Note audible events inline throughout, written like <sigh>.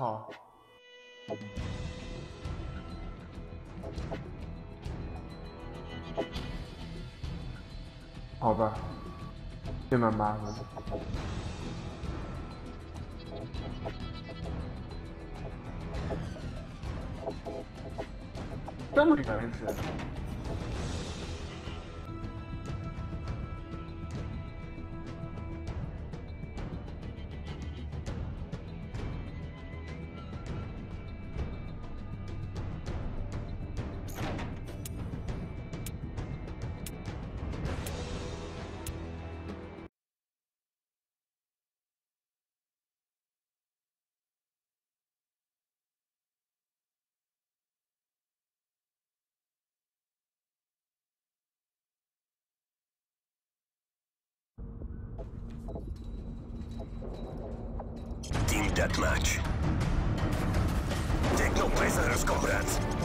好。好吧，这么麻烦。这么远是 Deathmatch. Take no prisoners, comrades.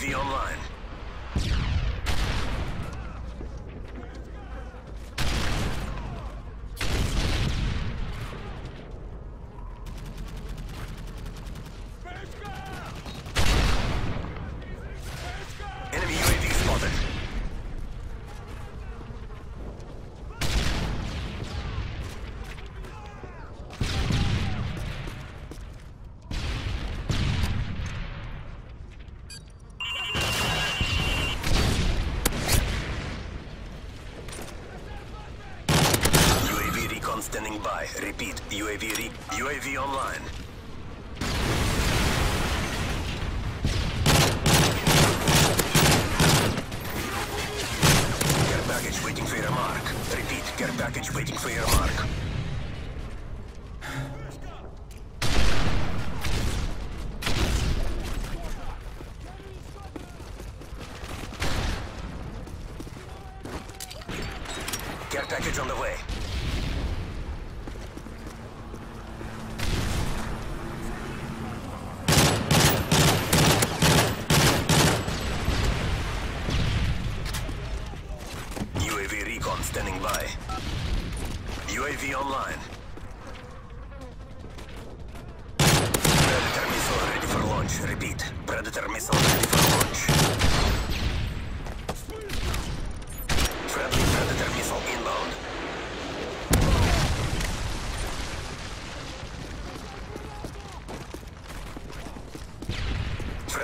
UAV online. Enemy UAV spotted. UAV recon standing by. Repeat, UAV re UAV online. Care package waiting for your mark. Repeat, care package waiting for your mark. Care package on the way.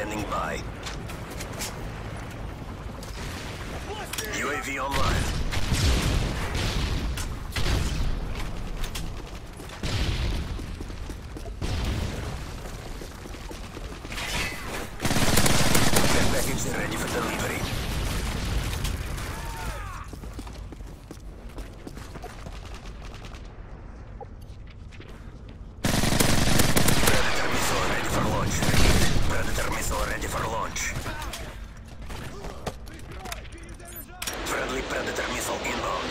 Standing by. UAV online. Care package ready for delivery. Predator missile ready for launch. Repeat. Predator missile ready for launch. Friendly Predator missile inbound.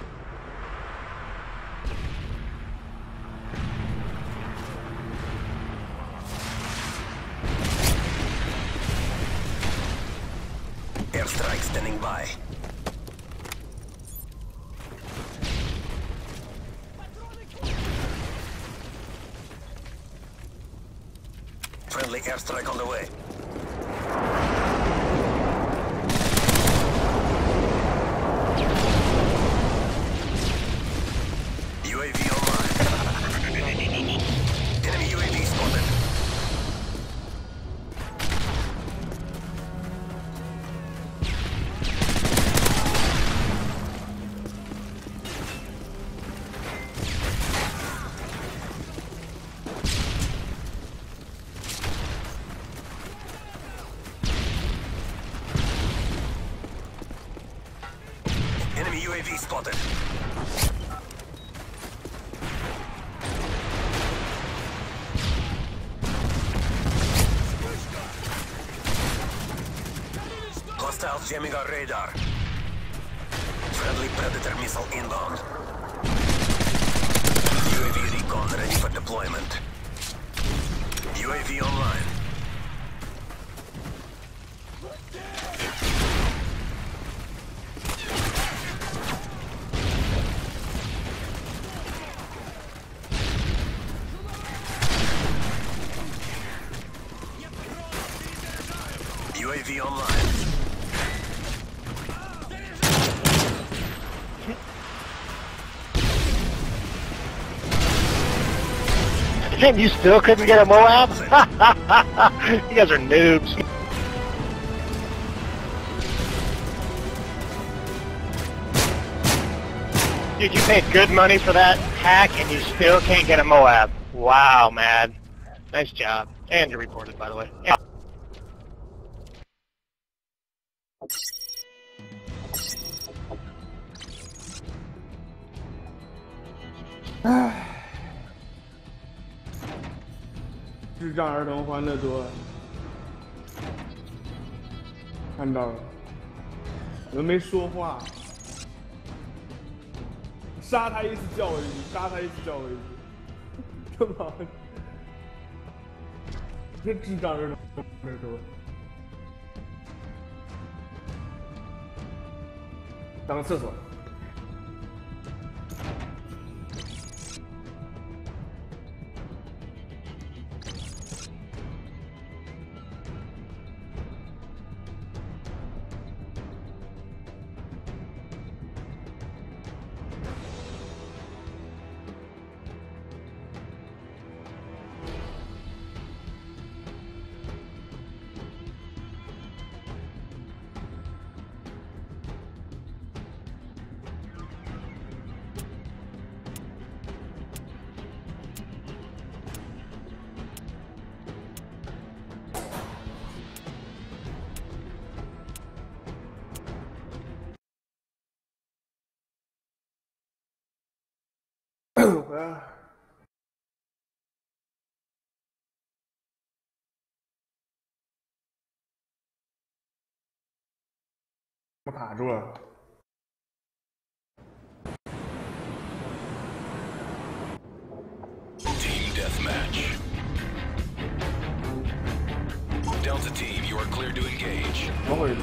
UAV spotted. Hostiles jamming our radar. Friendly Predator missile inbound. UAV recon ready for deployment. UAV online. UAV online. And you still couldn't get a Moab? <laughs> you guys are noobs. Dude, you paid good money for that hack and you still can't get a Moab. Wow, man. Nice job. And you're reported, by the way. Yeah. 唉，智障儿童欢乐多，看到了，我都没说话，杀他一次叫我一句，杀他一次叫我一句，他妈的，这智障儿童欢乐多，上厕所。回来了。我卡住了。Team deathmatch. Delta team, you are cleared to engage. 怎么回事？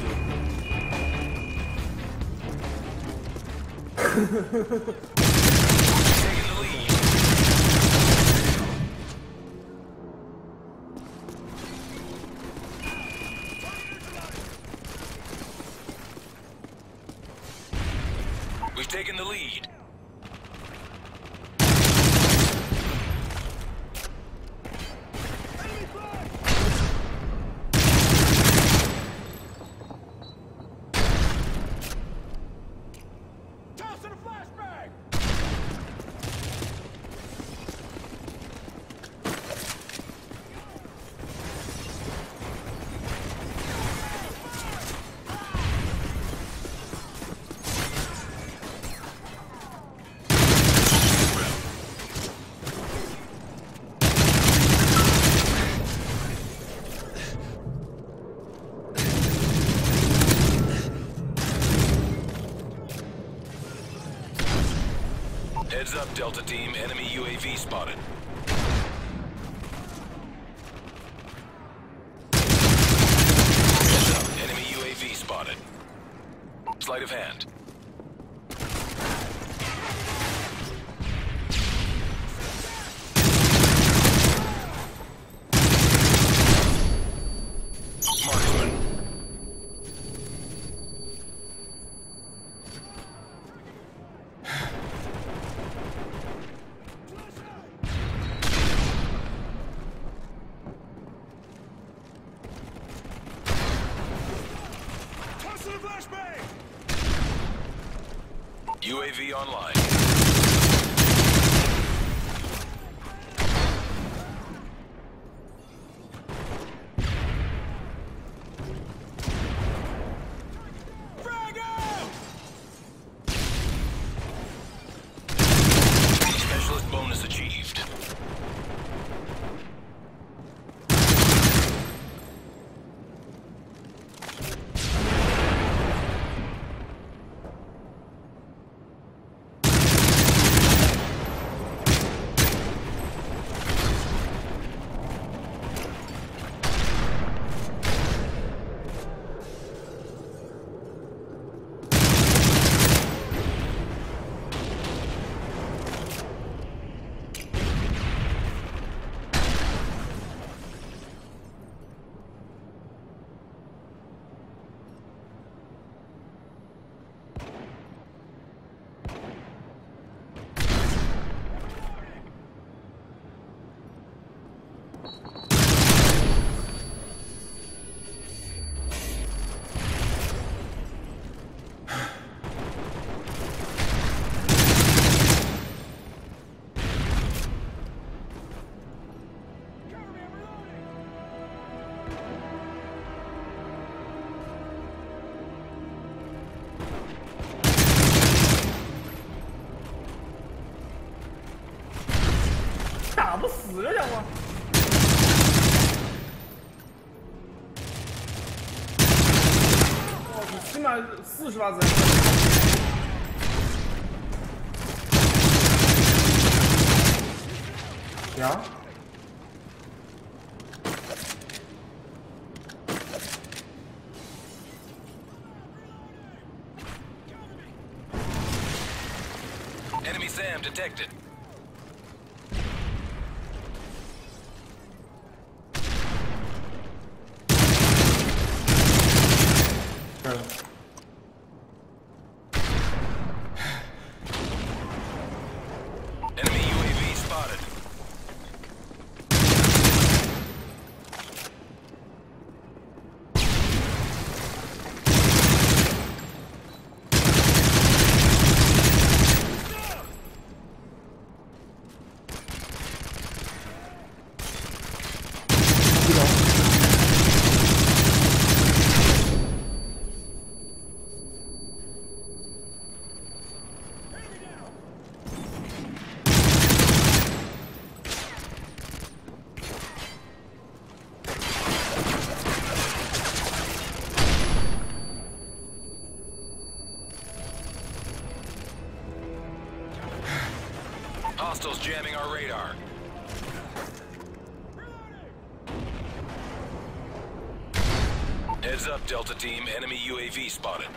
Heads up, Delta Team. Enemy UAV spotted. Heads up. Enemy UAV spotted. Sleight of hand. UAV online. 四十发子弹。呀？ Enemy SAM detected. Jamming our radar. Heads up, Delta Team. Enemy UAV spotted.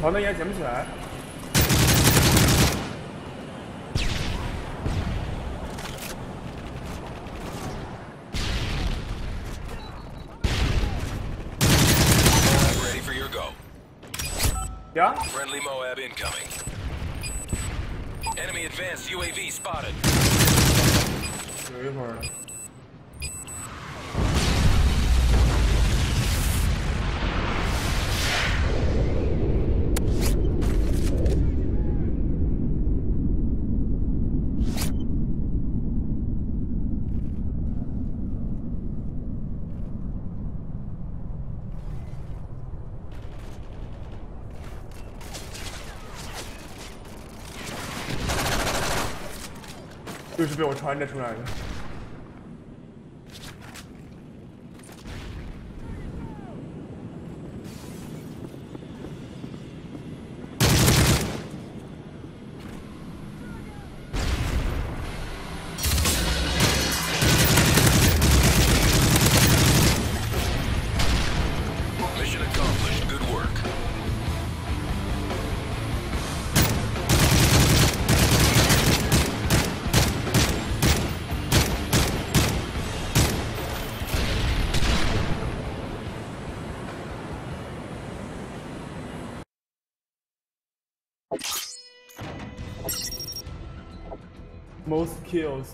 这跑灯也捡不起来。 Ready for your go. 呀， Friendly Moab incoming. Enemy advanced UAV spotted. 就是被我传达出来的。 Most kills